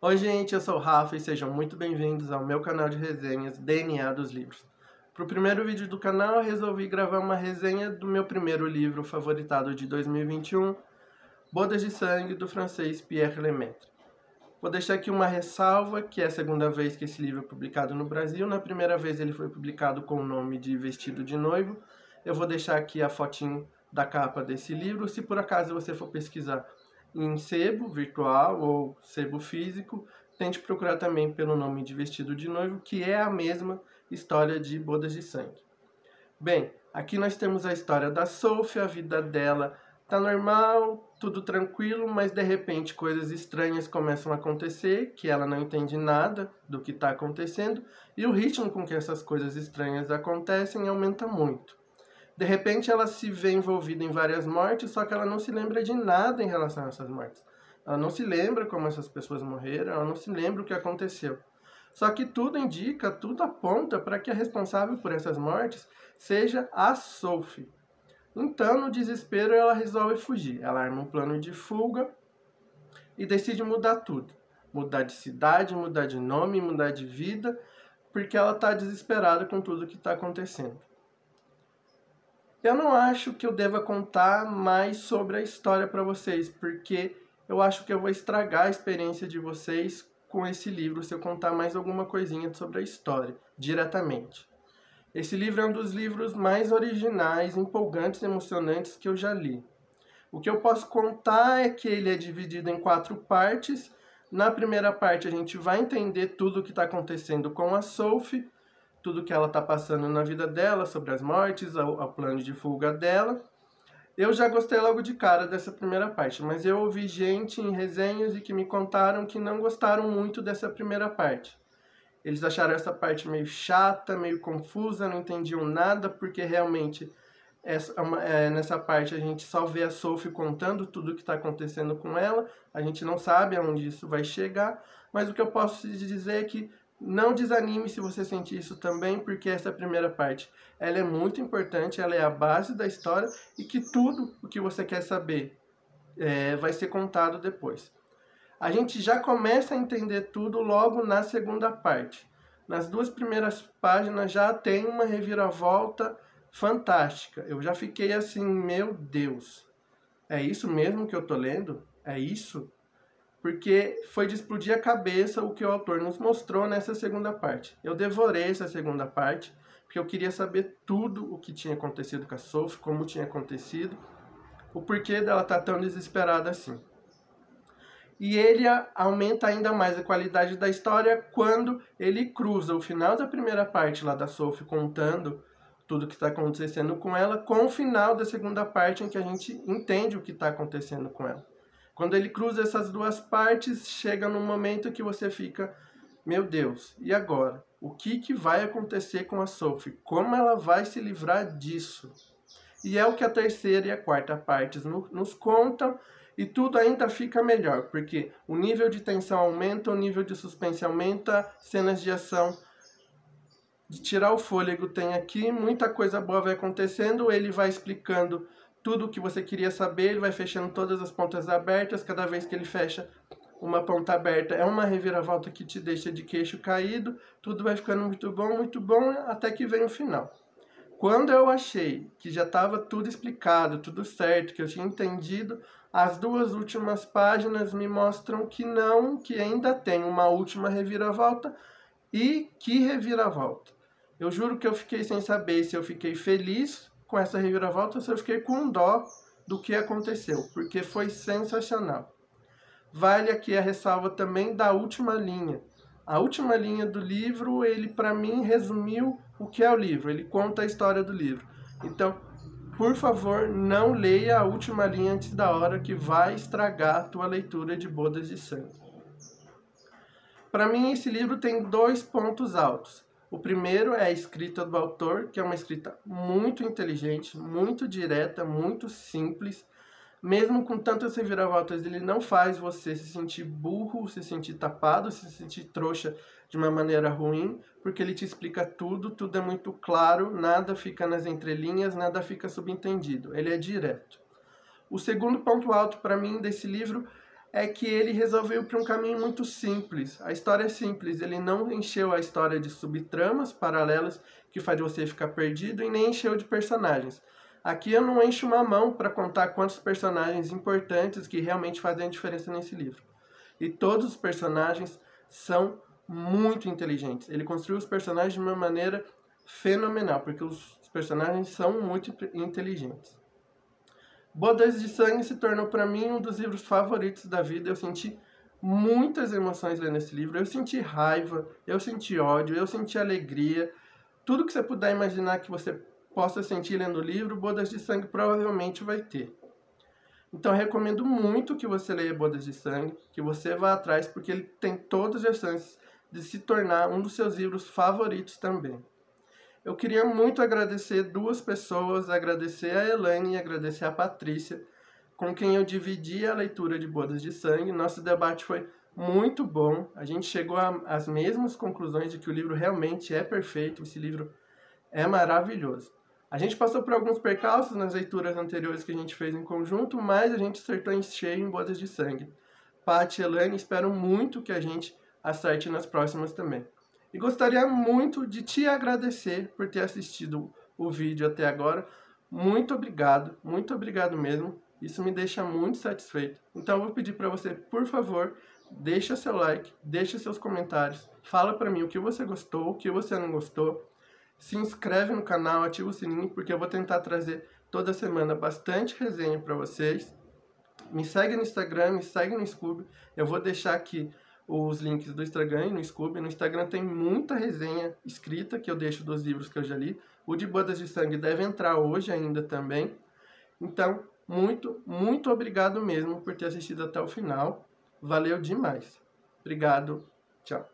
Oi gente, eu sou o Rafa e sejam muito bem-vindos ao meu canal de resenhas DNA dos Livros. Para o primeiro vídeo do canal, eu resolvi gravar uma resenha do meu primeiro livro favoritado de 2021, Bodas de Sangue, do francês Pierre Lemaitre. Vou deixar aqui uma ressalva, que é a segunda vez que esse livro é publicado no Brasil. Na primeira vez ele foi publicado com o nome de Vestido de Noivo. Eu vou deixar aqui a fotinho da capa desse livro. Se por acaso você for pesquisar em sebo virtual ou sebo físico, tente procurar também pelo nome de Vestido de Noivo, que é a mesma história de Bodas de Sangue. Bem, aqui nós temos a história da Sophie, a vida dela tá normal, tudo tranquilo, mas de repente coisas estranhas começam a acontecer, que ela não entende nada do que está acontecendo, e o ritmo com que essas coisas estranhas acontecem aumenta muito. De repente ela se vê envolvida em várias mortes, só que ela não se lembra de nada em relação a essas mortes. Ela não se lembra como essas pessoas morreram, ela não se lembra o que aconteceu. Só que tudo indica, tudo aponta para que a responsável por essas mortes seja a Sophie. Então, no desespero, ela resolve fugir. Ela arma um plano de fuga e decide mudar tudo. Mudar de cidade, mudar de nome, mudar de vida, porque ela está desesperada com tudo que está acontecendo. Eu não acho que eu deva contar mais sobre a história para vocês, porque eu acho que eu vou estragar a experiência de vocês com esse livro se eu contar mais alguma coisinha sobre a história, diretamente. Esse livro é um dos livros mais originais, empolgantes e emocionantes que eu já li. O que eu posso contar é que ele é dividido em quatro partes. Na primeira parte, a gente vai entender tudo o que está acontecendo com a Sophie, tudo que ela está passando na vida dela, sobre as mortes, o plano de fuga dela. Eu já gostei logo de cara dessa primeira parte, mas eu ouvi gente em resenhas e que me contaram que não gostaram muito dessa primeira parte. Eles acharam essa parte meio chata, meio confusa, não entendiam nada, porque realmente essa, é, nessa parte a gente só vê a Sophie contando tudo o que está acontecendo com ela, a gente não sabe aonde isso vai chegar, mas o que eu posso dizer é que não desanime se você sentir isso também, porque essa primeira parte ela é muito importante, ela é a base da história e que tudo o que você quer saber é, vai ser contado depois. A gente já começa a entender tudo logo na segunda parte. Nas duas primeiras páginas já tem uma reviravolta fantástica. Eu já fiquei assim, meu Deus, é isso mesmo que eu tô lendo? É isso? Porque foi de explodir a cabeça o que o autor nos mostrou nessa segunda parte. Eu devorei essa segunda parte, porque eu queria saber tudo o que tinha acontecido com a Sophie, como tinha acontecido, o porquê dela estar tá tão desesperada assim. E ele aumenta ainda mais a qualidade da história quando ele cruza o final da primeira parte lá da Sophie contando tudo o que está acontecendo com ela com o final da segunda parte em que a gente entende o que está acontecendo com ela. Quando ele cruza essas duas partes, chega num momento que você fica, meu Deus, e agora? O que, que vai acontecer com a Sophie? Como ela vai se livrar disso? E é o que a terceira e a quarta partes nos contam, e tudo ainda fica melhor, porque o nível de tensão aumenta, o nível de suspense aumenta, cenas de ação de tirar o fôlego tem aqui, muita coisa boa vai acontecendo, ele vai explicando tudo o que você queria saber, ele vai fechando todas as pontas abertas, cada vez que ele fecha uma ponta aberta é uma reviravolta que te deixa de queixo caído, tudo vai ficando muito bom, muito bom, até que vem o final. Quando eu achei que já estava tudo explicado, tudo certo, que eu tinha entendido, as duas últimas páginas me mostram que não, que ainda tem uma última reviravolta, e que reviravolta. Eu juro que eu fiquei sem saber se eu fiquei feliz com essa reviravolta, eu fiquei com dó do que aconteceu, porque foi sensacional. Vale aqui a ressalva também da última linha. A última linha do livro, ele para mim resumiu o que é o livro, ele conta a história do livro. Então, por favor, não leia a última linha antes da hora que vai estragar a tua leitura de Bodas de Sangue. Para mim, esse livro tem dois pontos altos. O primeiro é a escrita do autor, que é uma escrita muito inteligente, muito direta, muito simples. Mesmo com tantas reviravoltas, ele não faz você se sentir burro, se sentir tapado, se sentir trouxa de uma maneira ruim, porque ele te explica tudo, tudo é muito claro, nada fica nas entrelinhas, nada fica subentendido. Ele é direto. O segundo ponto alto para mim desse livro é que ele resolveu para um caminho muito simples. A história é simples, ele não encheu a história de subtramas paralelas que faz você ficar perdido e nem encheu de personagens. Aqui eu não encho uma mão para contar quantos personagens importantes que realmente fazem a diferença nesse livro. E todos os personagens são muito inteligentes. Ele construiu os personagens de uma maneira fenomenal, porque os personagens são muito inteligentes. Bodas de Sangue se tornou para mim um dos livros favoritos da vida. Eu senti muitas emoções lendo esse livro. Eu senti raiva, eu senti ódio, eu senti alegria. Tudo que você puder imaginar que você possa sentir lendo o livro, Bodas de Sangue provavelmente vai ter. Então, recomendo muito que você leia Bodas de Sangue, que você vá atrás, porque ele tem todas as chances de se tornar um dos seus livros favoritos também. Eu queria muito agradecer duas pessoas, agradecer a Elaine e agradecer a Patrícia, com quem eu dividi a leitura de Bodas de Sangue. Nosso debate foi muito bom. A gente chegou às mesmas conclusões de que o livro realmente é perfeito, esse livro é maravilhoso. A gente passou por alguns percalços nas leituras anteriores que a gente fez em conjunto, mas a gente acertou em cheio em Bodas de Sangue. Paty e Elaine, espero muito que a gente acerte nas próximas também. E gostaria muito de te agradecer por ter assistido o vídeo até agora. Muito obrigado, muito obrigado mesmo. Isso me deixa muito satisfeito. Então eu vou pedir para você, por favor, deixa seu like, deixa seus comentários, fala para mim o que você gostou, o que você não gostou. Se inscreve no canal, ativa o sininho, porque eu vou tentar trazer toda semana bastante resenha para vocês. Me segue no Instagram, me segue no Scoob. Eu vou deixar aqui os links do Instagram e no Scooby. No Instagram tem muita resenha escrita que eu deixo dos livros que eu já li. O de Bodas de Sangue deve entrar hoje ainda também. Então, muito, muito obrigado mesmo por ter assistido até o final. Valeu demais. Obrigado. Tchau.